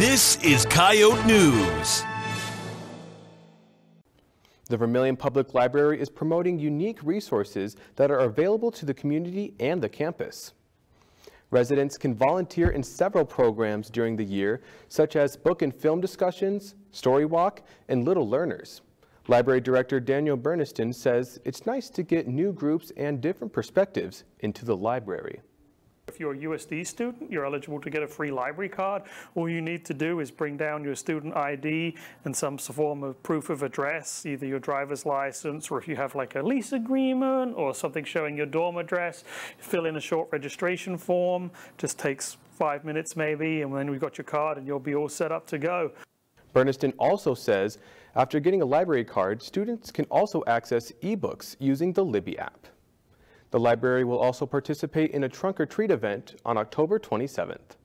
This is Coyote News. The Vermillion Public Library is promoting unique resources that are available to the community and the campus. Residents can volunteer in several programs during the year, such as book and film discussions, story walk, and Little Learners. Library Director Daniel Berniston says it's nice to get new groups and different perspectives into the library. If you're a USD student, you're eligible to get a free library card. All you need to do is bring down your student ID and some form of proof of address, either your driver's license or if you have like a lease agreement or something showing your dorm address. Fill in a short registration form, just takes five minutes maybe, and then we've got your card and you'll be all set up to go. Berniston also says after getting a library card, students can also access ebooks using the Libby app. The library will also participate in a trunk or treat event on October 27th.